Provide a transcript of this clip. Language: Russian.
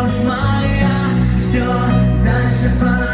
любовь моя, все дальше пора.